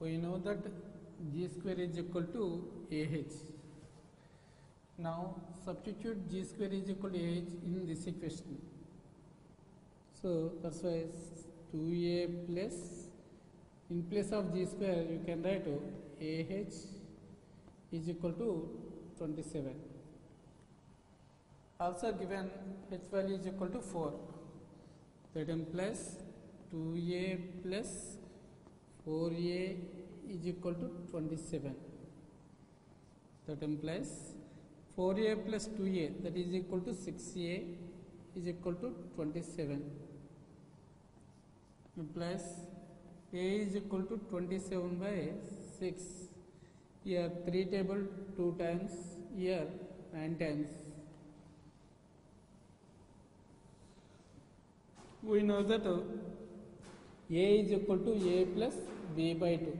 we know that g square is equal to ah. Now substitute g square is equal to ah in this equation. So that's why 2a plus in place of g square you can write ah is equal to 27. Also given h value is equal to 4. That implies 2a plus 4a is equal to 27. That implies 4a plus 2a that is equal to 6a is equal to 27. Implies a is equal to 27 by 6. Here 3 table 2 times, here 9 times. We know that uh, a is equal to a plus b by 2.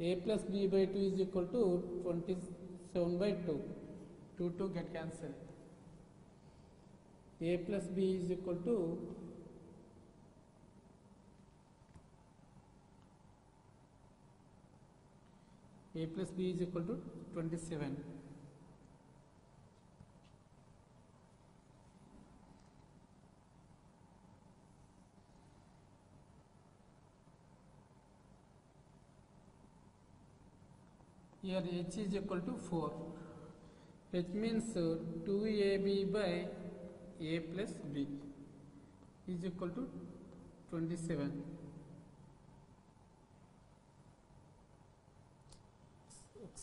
a plus b by 2 is equal to 27 by 2. 2 2 get cancelled. a plus b is equal to a plus b is equal to 27. here h is equal to 4 which means 2ab by a plus b is equal to 27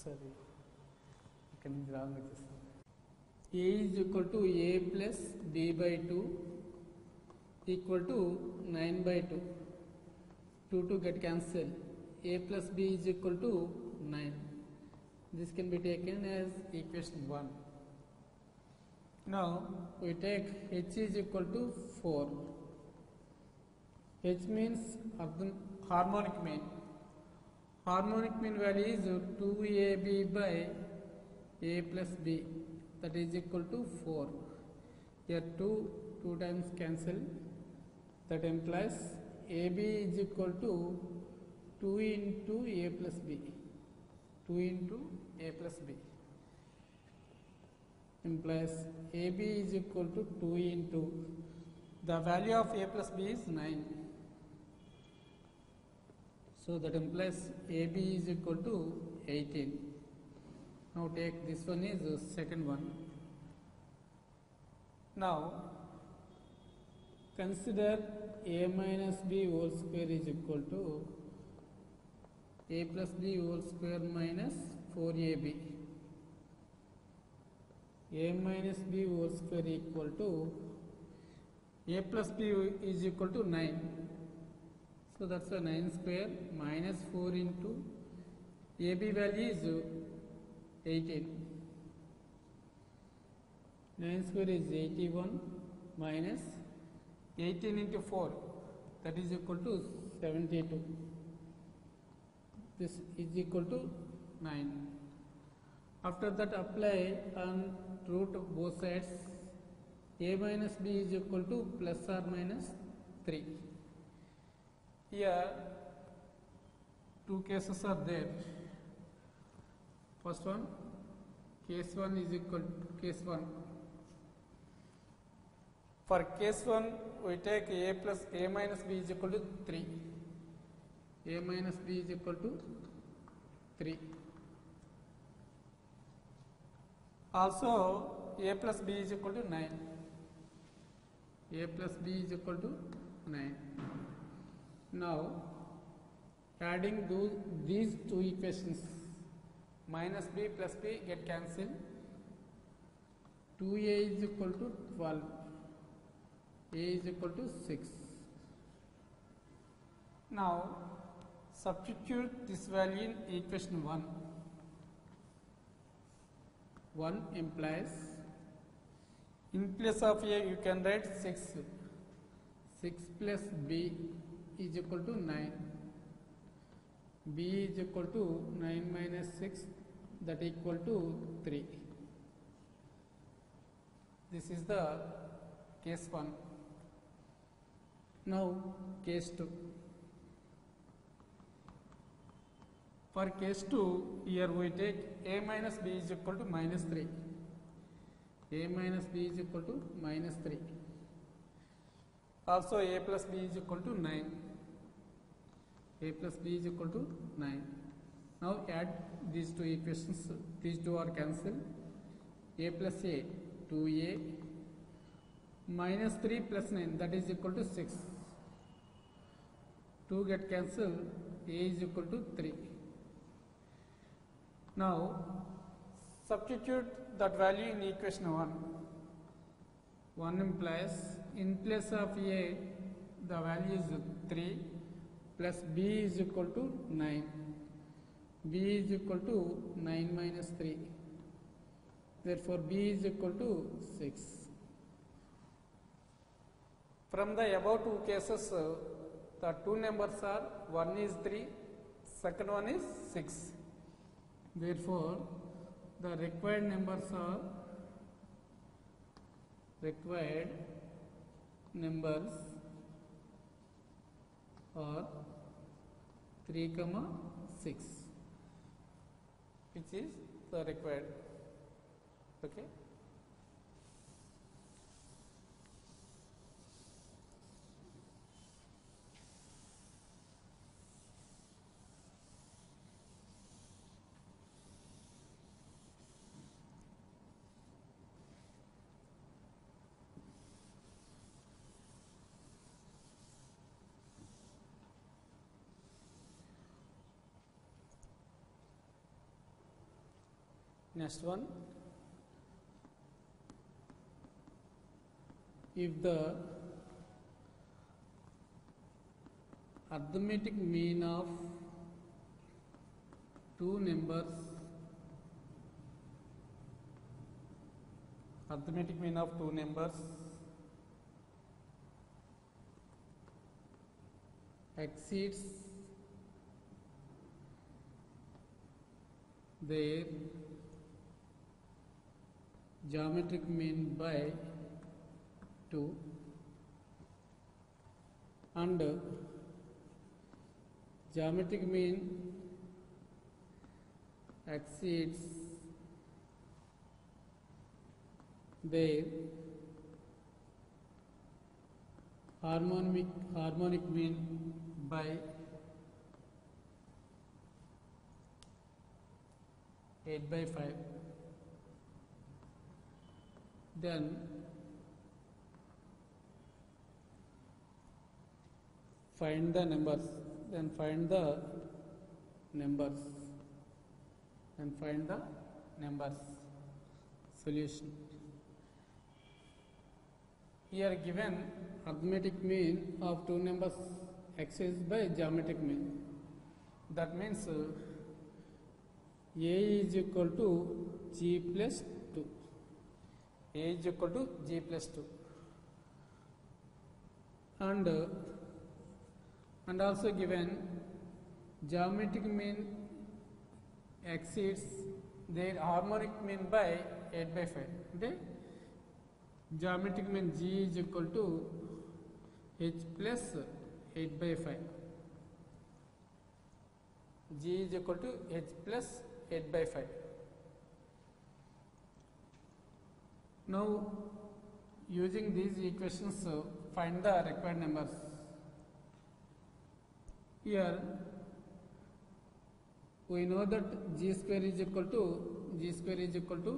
sorry i can draw with this a is equal to a plus b by 2 equal to 9 by 2 2 to get cancelled a plus b is equal to 9 This can be taken as equation 1. Now we take h is equal to 4. h means harmonic mean. Harmonic mean value is 2ab by a plus b that is equal to 4. Here 2, 2 times cancel that implies ab is equal to 2 into a plus b. 2 into a plus b implies ab is equal to 2 into the value of a plus b is 9 so that implies AB is equal to 18. Now take this one is the second one. Now consider A minus B whole square is equal to A plus B whole square minus 4AB. A minus B whole square equal to A plus B is equal to 9. So that's a 9 square minus 4 into AB value is 18. 9 square is 81 minus 18 into 4 that is equal to 72. This is equal to 9. After that apply on root of both sides a minus b is equal to plus or minus 3. Here two cases are there. First one, case 1 is equal to case 1. For case 1, we take a plus a minus b is equal to 3. A minus b is equal to 3. Also, a plus b is equal to 9. a plus b is equal to 9. Now, adding those, these two equations, minus b plus b get cancelled. 2a is equal to 12, a is equal to 6. Now, substitute this value in equation 1. 1 implies, in place of a you can write 6. 6 plus b is equal to 9. b is equal to 9 minus 6 that equal to 3. This is the case 1. Now case 2. For case 2, here we take a minus b is equal to minus 3. a minus b is equal to minus 3. Also a plus b is equal to 9. a plus b is equal to 9. Now add these two equations. These two are cancelled. a plus a 2a minus 3 plus 9 that is equal to 6. 2 get cancelled. a is equal to 3. Now substitute that value in equation 1. 1 implies in place of a the value is 3 plus b is equal to 9. b is equal to 9 minus 3. Therefore b is equal to 6. From the above two cases, uh, the two numbers are one is 3, second one is 6. Therefore, the required numbers are required numbers are 3 comma 6 which is the required. Okay Next one. If the arithmetic mean of two numbers arithmetic mean of two numbers exceeds their geometric mean by 2 and geometric mean exceeds their harmonic harmonic mean by 8 by 5 then find the numbers then find the numbers and find the numbers. Solution. Here given arithmetic mean of two numbers x is by geometric mean. That means uh, a is equal to g plus 2 a is equal to g plus 2 and uh, and also given geometric mean exceeds their harmonic mean by 8 by 5 అంటే geometric mean g is equal to h plus 8 by 5 g is equal to h plus 8 by 5 Now, using these equations, find the required numbers. Here, we know that g square is equal to g square is equal to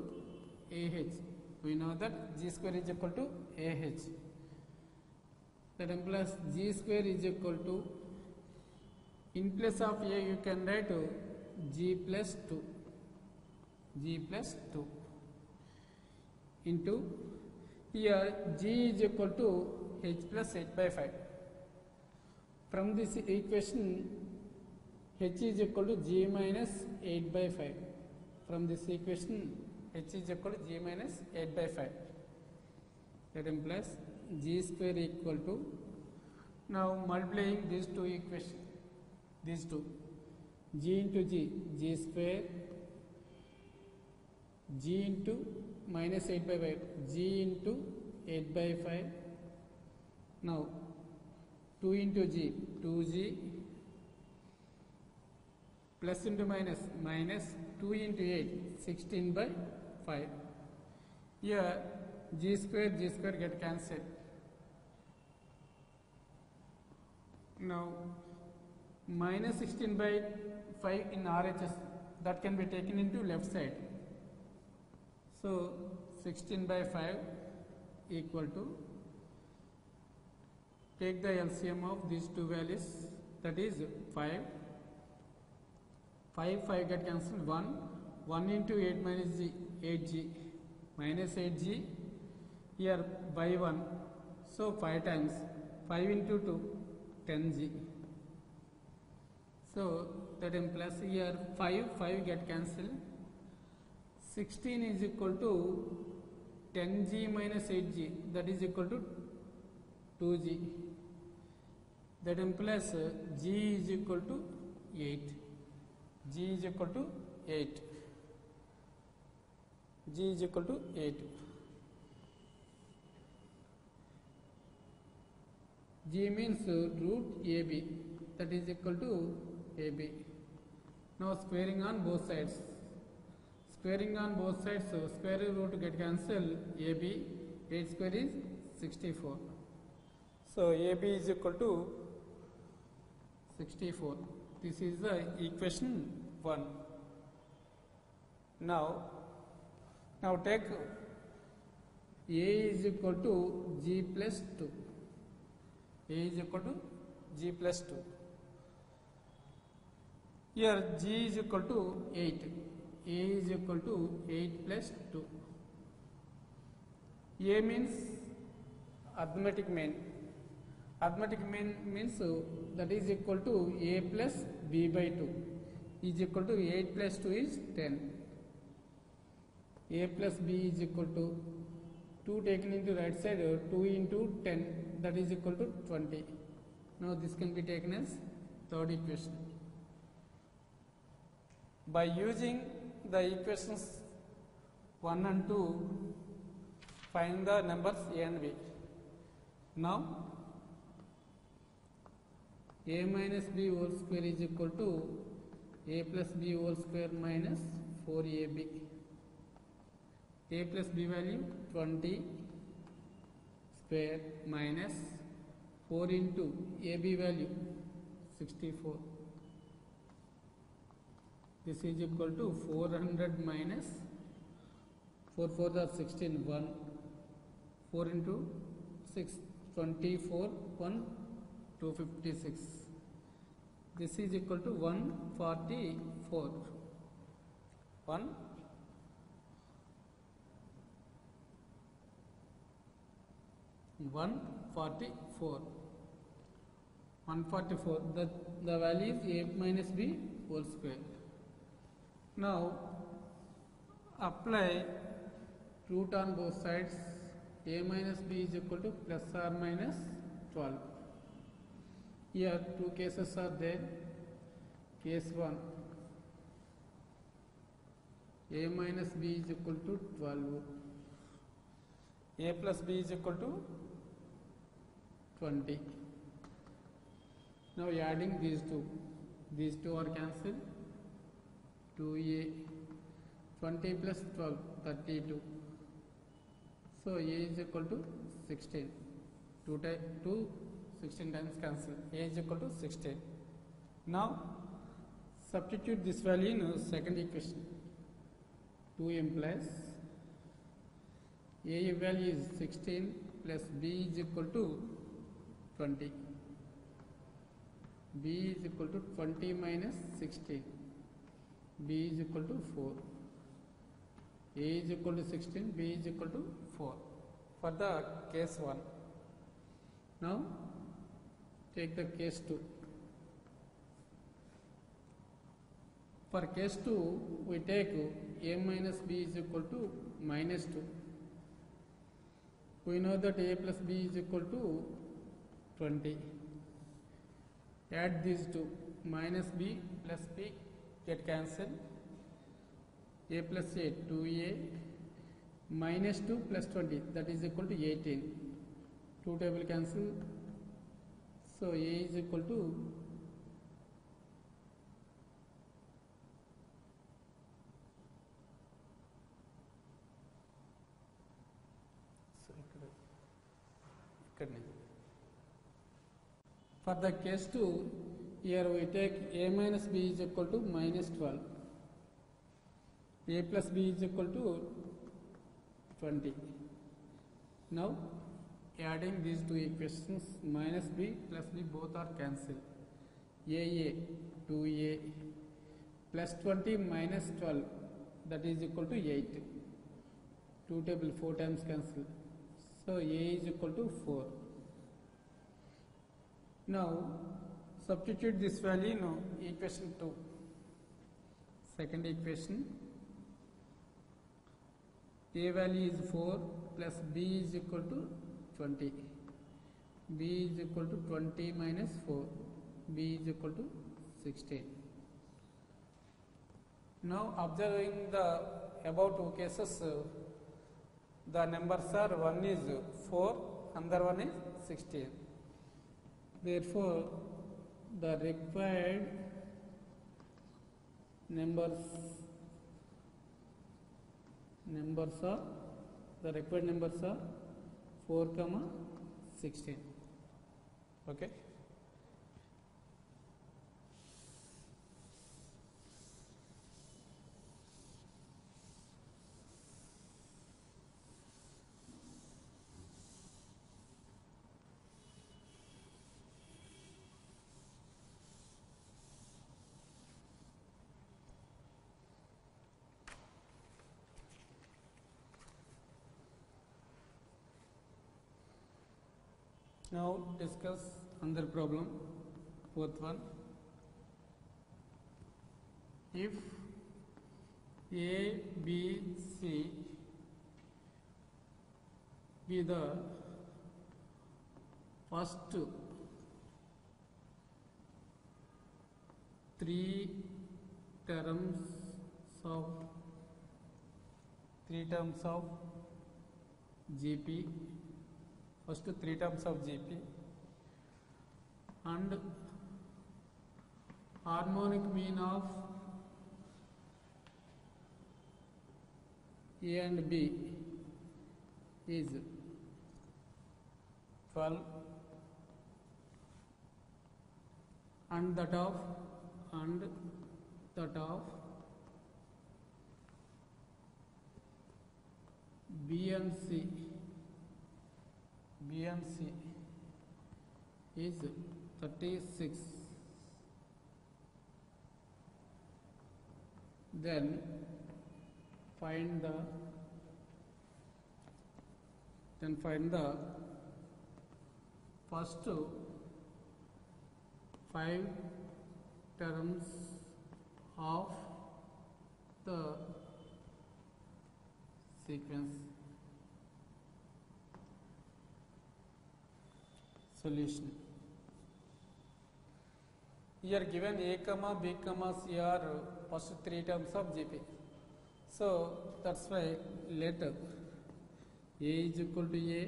ah. We know that g square is equal to ah. That implies g square is equal to in place of a you can write g plus 2 g plus 2 into here g is equal to h plus 8 by 5. From this equation h is equal to g minus 8 by 5. From this equation h is equal to g minus 8 by 5. That implies g square equal to now multiplying these two equations these two g into g g square g into minus 8 by 5 g into 8 by 5 now 2 into g 2g plus into minus minus 2 into 8 16 by 5 here g square g square get cancelled. Now minus 16 by 5 in RHS that can be taken into left side so 16 by 5 equal to take the LCM of these two values that is 5 5 5 get cancelled 1 1 into 8 minus g 8g minus 8g here by 1 so 5 times. 5 into 2 10g so that implies here 5 5 get cancelled 16 is equal to 10g minus 8g that is equal to 2g that implies g is equal to 8 g is equal to 8 g is equal to 8 g means root ab that is equal to ab now squaring on both sides squaring on both sides so square root get cancelled ab 8 square is 64 so ab is equal to 64 this is the equation 1 now now take a is equal to g plus 2 a is equal to g plus 2 here g is equal to 8 a is equal to 8 plus 2 a means arithmetic mean. Arithmetic mean means that is equal to a plus b by 2 is equal to 8 plus 2 is 10 a plus b is equal to 2 taken into right side uh, 2 into 10 that is equal to 20 now this can be taken as third equation. By using the equations 1 and 2 find the numbers a and b. Now a minus b whole square is equal to a plus b whole square minus 4ab a plus b value 20 square minus 4 into ab value 64 this is equal to 400 minus 4 4 are 16 1 4 into 6 24 1 256 this is equal to 144 1 144 144 the, the value is a minus b whole square now apply root on both sides. A minus b is equal to plus or minus 12 here two cases are there. Case 1 a minus b is equal to 12 a plus b is equal to 20 now adding these two. These two are cancelled 2a 20 plus 12 32 so a is equal to 16 2 ti- 2 16 times cancel a is equal to 16 now substitute this value in uh, second equation 2 implies a value is 16 plus b is equal to 20 b is equal to 20 minus 16 b is equal to 4 a is equal to 16 b is equal to 4 for the case 1 now take the case 2 for case 2 we take a minus b is equal to minus 2 we know that a plus b is equal to 20 add these two. Minus b plus b get cancelled. A plus a 2a minus 2 plus 20 that is equal to 18 2 table cancel. So a is equal to 18 for the case 2 here we take a minus b is equal to minus 12. a plus b is equal to 20. Now adding these two equations minus b plus b both are cancelled. a a 2a plus 20 minus 12 that is equal to 8. 2 table 4 times cancel. So a is equal to 4. Now substitute this value in uh, equation 2 second equation a value is 4 plus b is equal to 20 b is equal to 20 minus 4 b is equal to 16 now observing the above two cases the numbers are one is 4 another one is 16 therefore the required numbers numbers are the required numbers are 4 comma 16 okay Now discuss another problem, fourth one. If A, B, C be the first three terms of three terms of GP first three terms of GP and harmonic mean of A and B is 12 and that of and that of B and C B and C is 36 then find the then find the first five terms of the sequence solution. Here given a comma b comma c are first three terms of GP. So that's why later a is equal to a,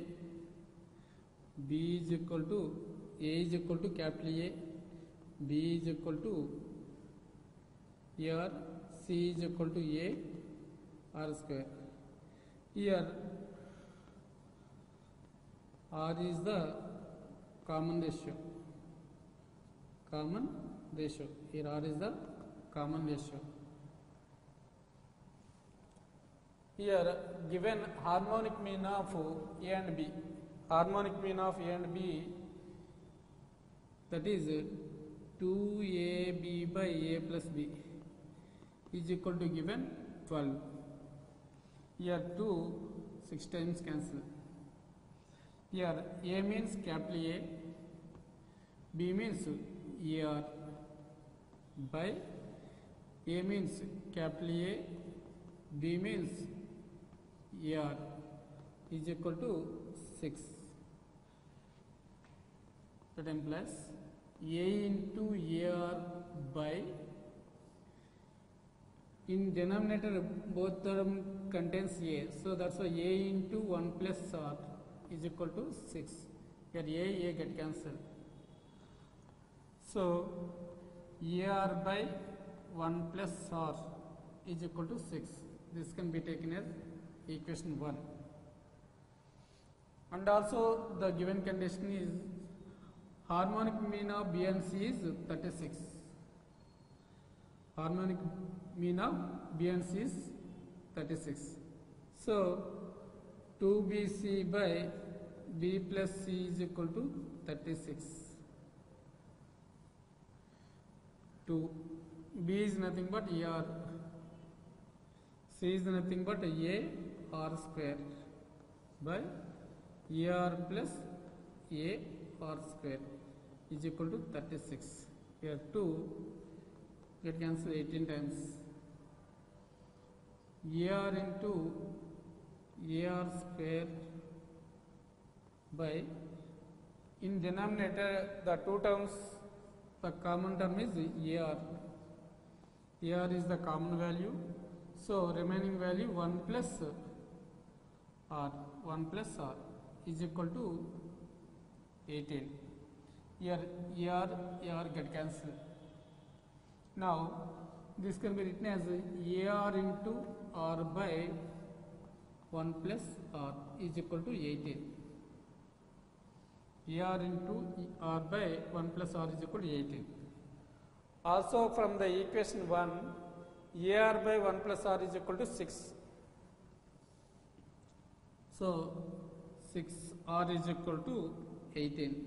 b is equal to a is equal to capital A, b is equal to here c is equal to a r square. Here r is the common ratio. Common ratio. Here r is the common ratio. Here given harmonic mean of a and b harmonic mean of a and b that is 2ab by a plus b is equal to given 12 here 2 6 times cancel. Here A means capital A, B means ER by A means capital A, B means ER is equal to 6. That implies A into AR by in denominator both term contains A, so that's why A into 1 plus R is equal to 6. Here A, A get cancelled. So, AR by 1 plus R is equal to 6. This can be taken as equation 1. and also the given condition is harmonic mean of B and C is 36 harmonic mean of B and C is 36 so 2BC by B plus C is equal to 36 2 B is nothing but ER C is nothing but A R square by ER plus A R square is equal to 36. Here 2 get cancelled 18 times. AR into AR square by in denominator the two terms the common term is AR. AR is the common value. So remaining value 1 plus R 1 plus R is equal to 18. Here ER, ER get cancelled. Now this can be written as AR into R by 1 plus R is equal to 18. AR into R by 1 plus R is equal to 18. Also from the equation 1, Er by 1 plus R is equal to 6. So 6 R is equal to 18.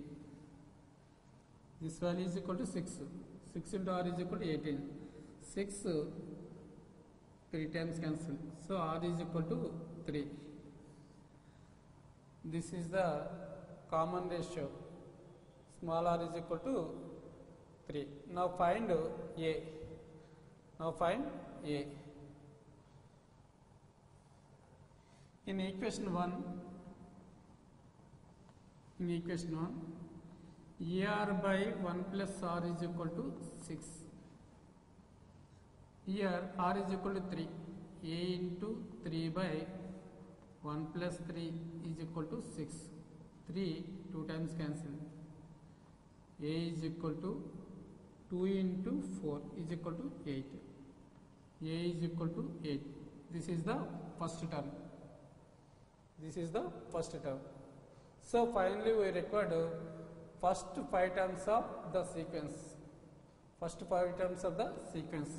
This value is equal to 6. 6 into R is equal to 18. 6 3 times cancel. So R is equal to 3. This is the common ratio. Small r is equal to 3. Now find A. Now find A. In equation 1, in equation 1, ER by 1 plus R is equal to 6. Here R is equal to 3. A into 3 by 1 plus 3 is equal to 6. 3 2 times cancel. A is equal to 2 into 4 is equal to 8. A is equal to 8. This is the first term. This is the first term. So finally we required first five terms of the sequence. First five terms of the sequence.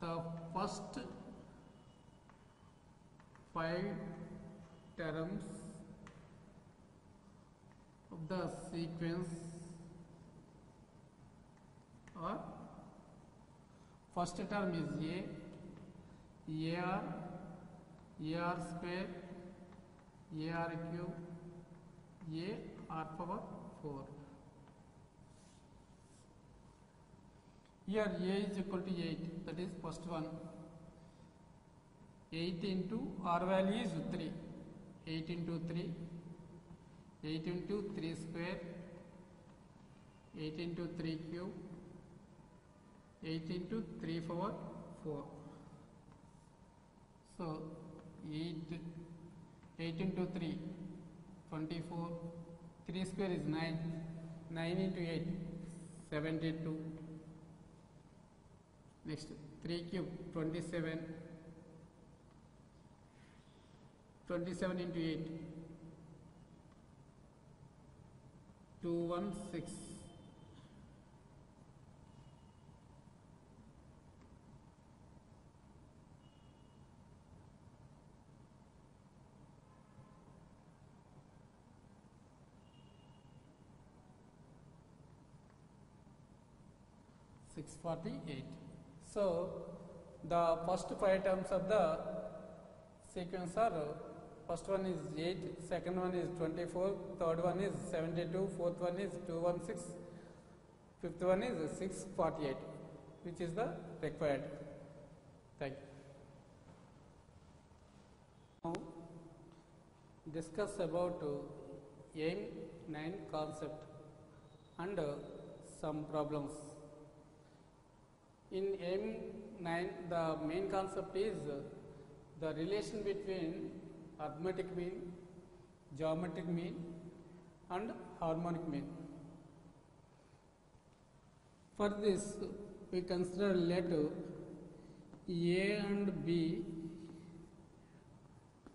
The first five terms of the sequence or first term is A, AR, AR square, AR cube, A R power 4. Here A is equal to 8, that is first one. 8 into R value is 3. 8 into 3, 8 into 3 square, 8 into 3 cube, 8 into 3 power 4. So 8, 8 into 3, 24, 3 square is 9, 9 into 8, 72. Next 3 cube, 27. 27 into 8 216 648 so the first five terms of the sequence are first one is 8 second one is 24 third one is 72 fourth one is 216 fifth one is 648 which is the required. Thank you. Now discuss about uh, aim 9 concept and some problems. In aim 9 the main concept is the relation between arithmetic mean, geometric mean and harmonic mean. For this we consider let A and B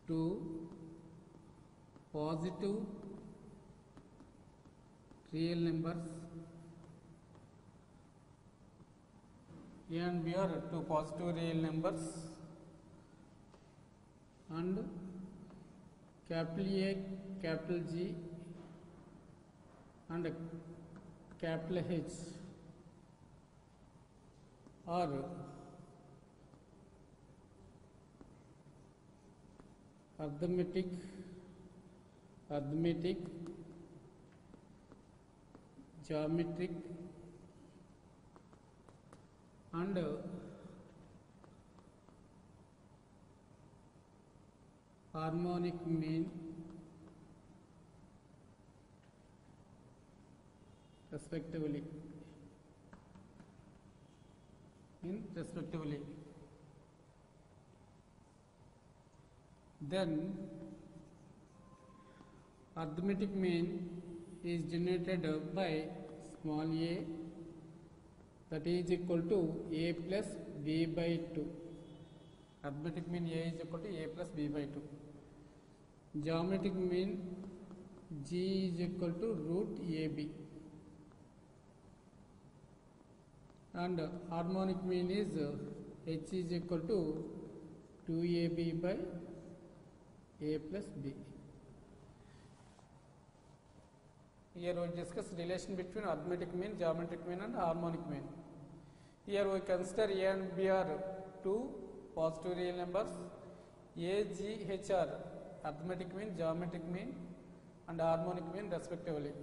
to positive real numbers a and b are two positive real numbers and capital A, capital G and capital H. Are arithmetic arithmetic geometric and harmonic mean respectively. In respectively. Then arithmetic mean is generated by small a that is equal to a plus b by 2 arithmetic mean a is equal to a plus b by 2 geometric mean g is equal to root ab and harmonic mean is uh, h is equal to 2ab by a plus b here we discuss relation between arithmetic mean geometric mean and harmonic mean here we consider a and b are two positive real numbers a g h are arithmetic mean geometric mean and harmonic mean respectively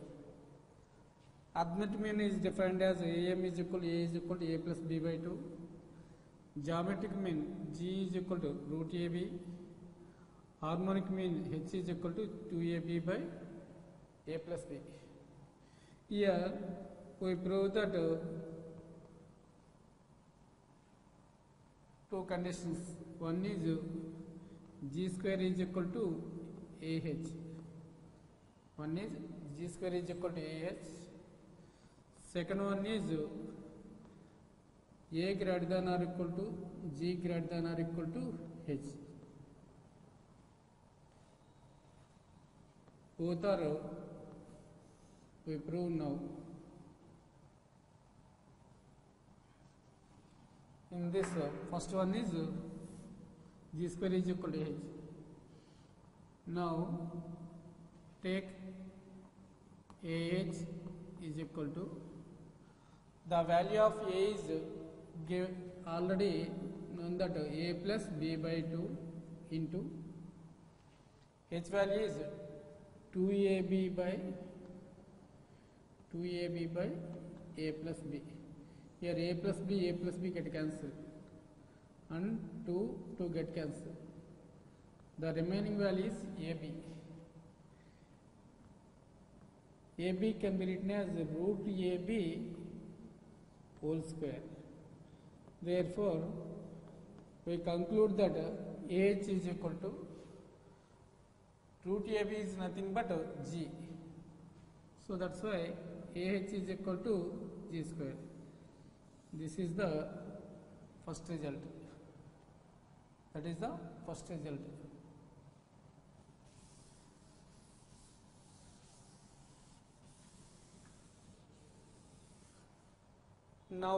arithmetic mean is defined as am is equal to a is equal to a plus b by 2 geometric mean g is equal to root ab harmonic mean h is equal to 2ab by a plus b here we prove that uh, two conditions one is uh, g square is equal to ah one is g square is equal to ah second one is uh, a greater than or equal to g greater than or equal to h both are uh, we prove now in this uh, first one is uh, equal to h now take ah is equal to the value of a is give already known that a plus b by 2 into h value is 2ab by 2ab by a plus b here a plus b a plus b get cancelled and 2 2 get cancelled the remaining value is ab ab can be written as root ab whole square. Therefore we conclude that ah is equal to root ab is nothing but g. So that's why ah is equal to g square. This is the first result that is the first result. Now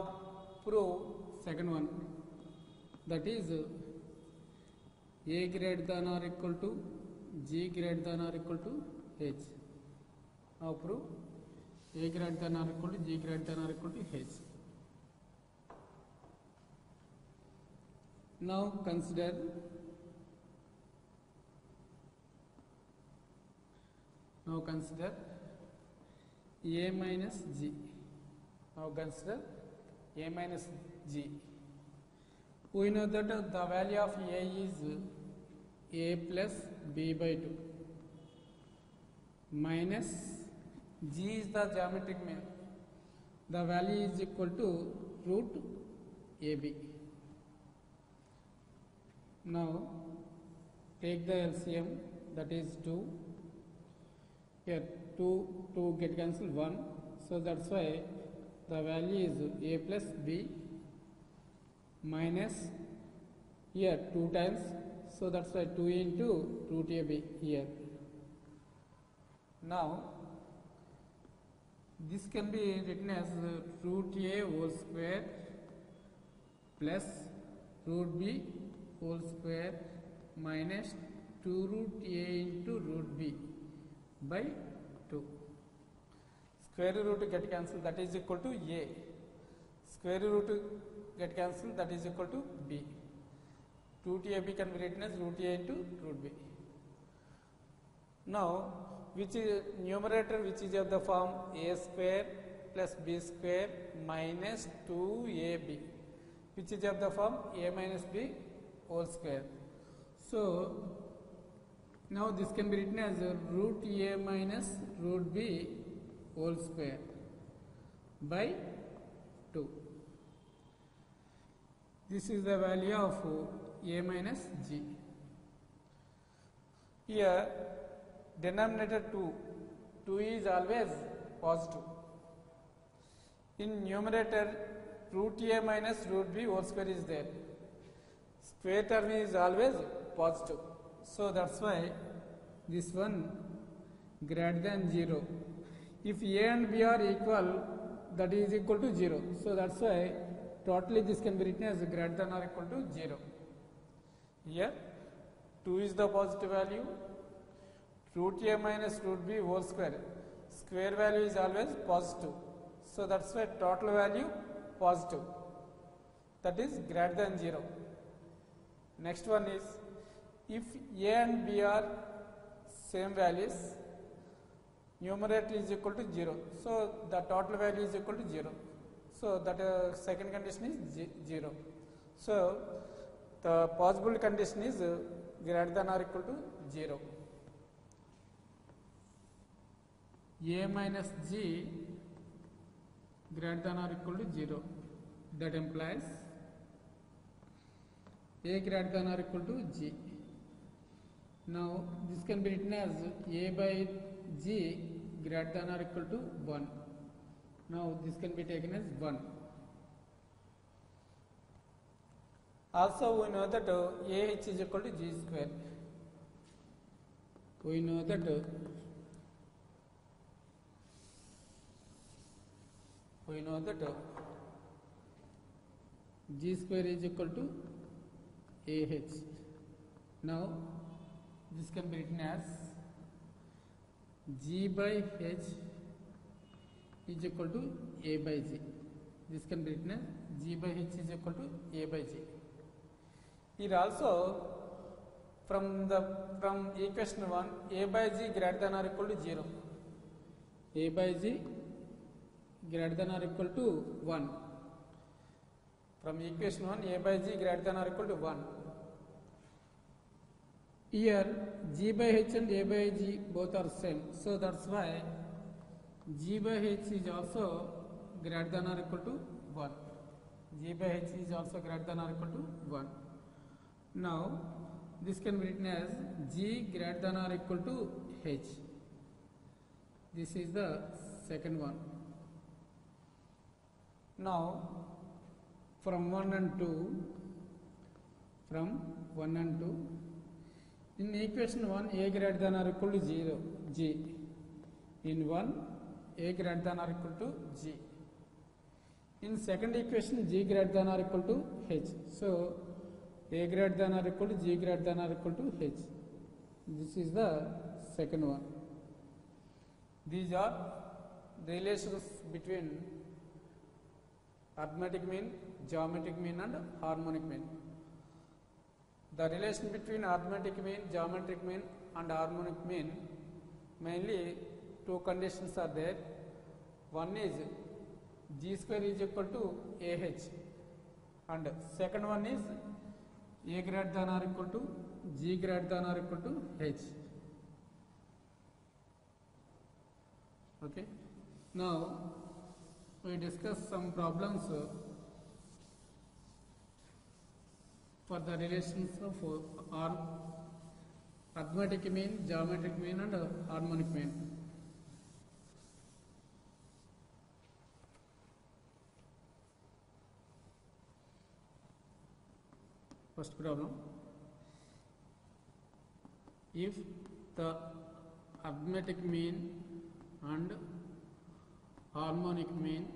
prove second one. That is a greater than or equal to g greater than or equal to h. Now prove a greater than or equal to g greater than or equal to h now consider now consider a minus g. Now consider a minus g. We know that the value of a is a plus b by 2 minus g is the geometric mean. The value is equal to root ab now take the LCM that is 2 here 2 2 get cancelled 1 so that's why the value is a plus b minus here 2 times. So that's why 2 into root ab here. Now this can be written as root a whole square plus root b whole square minus 2 root a into root b by 2 square root get cancelled that is equal to a. Square root get cancelled that is equal to b. Root ab can be written as root a into root b. Now which is numerator which is of the form a square plus b square minus 2ab which is of the form a minus b whole square. So now this can be written as root a minus root b whole square by 2 this is the value of a minus g. Here denominator 2 2 is always positive. In numerator root a minus root b whole square is there term is always positive. So that's why this one greater than 0 if a and b are equal that is equal to 0 so that's why totally this can be written as greater than or equal to 0 here 2 is the positive value. Root a minus root b whole square. Square value is always positive. So that's why total value positive. That is greater than 0 next one is if a and b are same values numerator is equal to 0 so the total value is equal to 0 so that uh, second condition is 0 so the possible condition is uh, greater than or equal to 0 a minus g greater than or equal to 0 that implies a greater than or equal to g now this can be written as a by g greater than or equal to 1 now this can be taken as 1 also we know that ah is equal to g square. We know that uh, we know that uh, g square is equal to ah now this can be written as g by h is equal to a by g this can be written as g by h is equal to a by g here also from the from equation 1 a by g greater than or equal to 0 a by g greater than or equal to 1 from equation 1 a by g greater than or equal to 1 here g by h and a by g both are same so that's why g by h is also greater than or equal to 1 g by h is also greater than or equal to 1 now this can be written as g greater than or equal to h this is the second one now from 1 and 2 from 1 and 2 in equation 1 a greater than or equal to 0 g. In 1 a greater than or equal to g. In second equation g greater than or equal to h. So a greater than or equal to g greater than or equal to h. This is the second one. These are the relations between arithmetic mean geometric mean and harmonic mean the relation between arithmetic mean, geometric mean and harmonic mean mainly two conditions are there. One is g square is equal to ah and second one is a greater than or equal to g greater than or equal to h. Okay. Now we discuss some problems uh, for the relations of uh, arithmetic mean, geometric mean and uh, harmonic mean. First problem. If the arithmetic mean and harmonic mean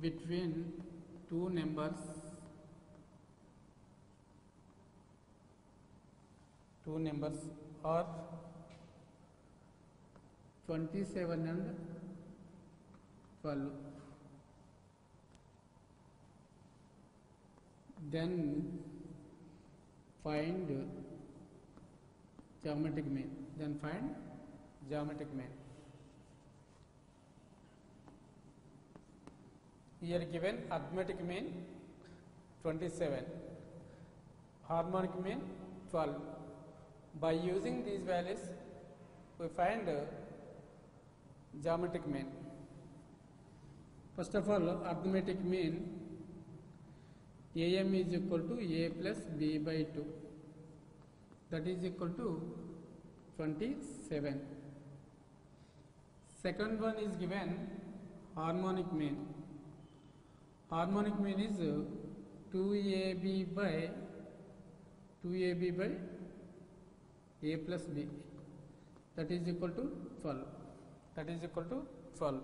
between two numbers two numbers are 27 and 12 then find geometric mean then find geometric mean here given arithmetic mean 27 harmonic mean 12 by using these values we find geometric mean. First of all arithmetic mean am is equal to a plus b by 2 that is equal to 27 second one is given harmonic mean harmonic mean is uh, 2ab by 2ab by a plus b. That is equal to 12 that is equal to 12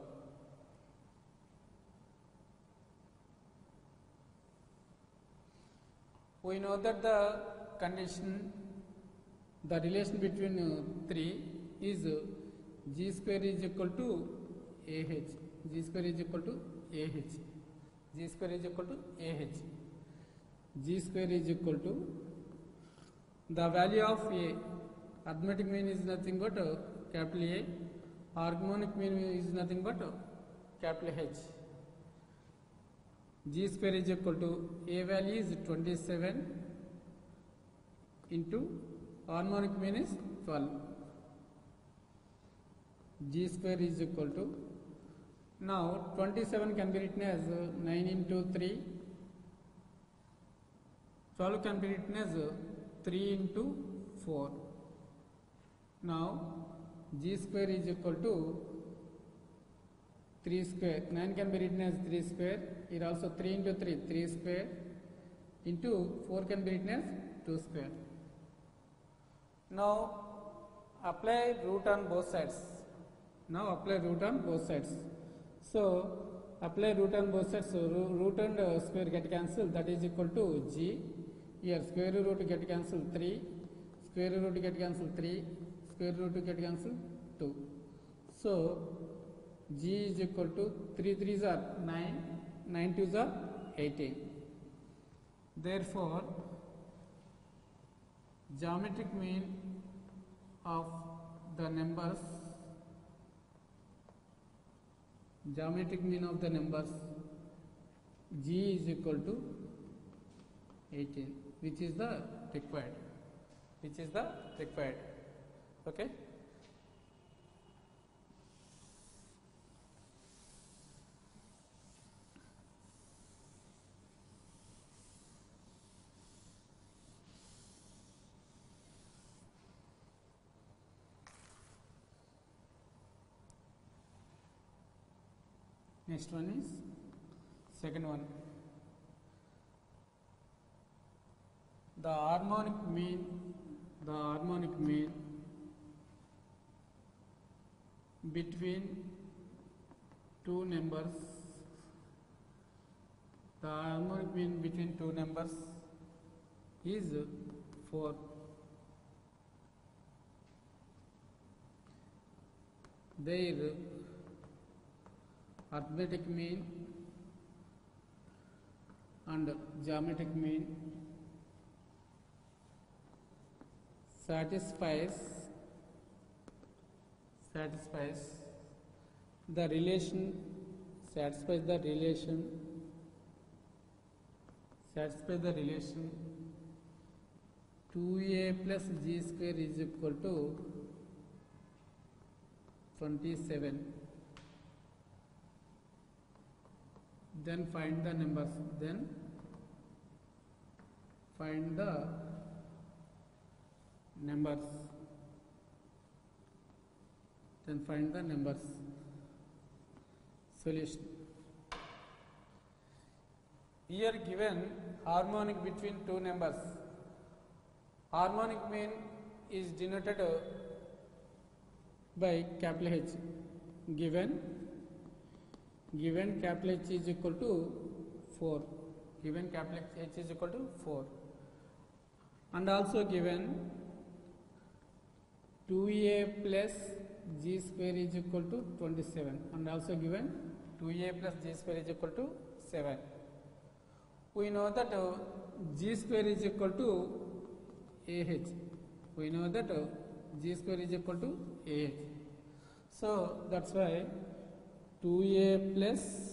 we know that the condition the relation between uh, 3 is uh, g square is equal to ah g square is equal to ah G square is equal to uh G square is equal to the value of A arithmetic mean is nothing but capital A harmonic mean is nothing but capital H G square is equal to A value is twenty seven into harmonic mean is twelve G square is equal to now 27 can be written as uh, 9 into 3 12 can be written as uh, 3 into 4 now g square is equal to 3 square. 9 can be written as 3 square. Here also 3 into 3 3 square. Into 4 can be written as 2 square. Now apply root on both sides. Now apply root on both sides so apply root on both sides so root and uh, square get cancelled. That is equal to g. Here square root get cancelled 3 square root get cancelled 3 square root get cancelled 2 so g is equal to 3 3s are 9 9 2s are 18 therefore geometric mean of the numbers geometric mean of the numbers g is equal to 18 which is the required which is the required okay next one is second one. The harmonic mean the harmonic mean between two numbers the harmonic mean between two numbers is 4 their arithmetic mean and geometric mean satisfies satisfies the relation satisfies the relation satisfies the relation 2a plus g square is equal to 27 then find the numbers then find the numbers then find the numbers solution. Here given harmonic between two numbers. Harmonic mean is denoted by capital H given given capital H is equal to 4 given capital H is equal to 4 and also given 2a plus g square is equal to 27 and also given 2a plus g square is equal to 7 we know that uh, g square is equal to ah we know that uh, g square is equal to ah so that's why 2a plus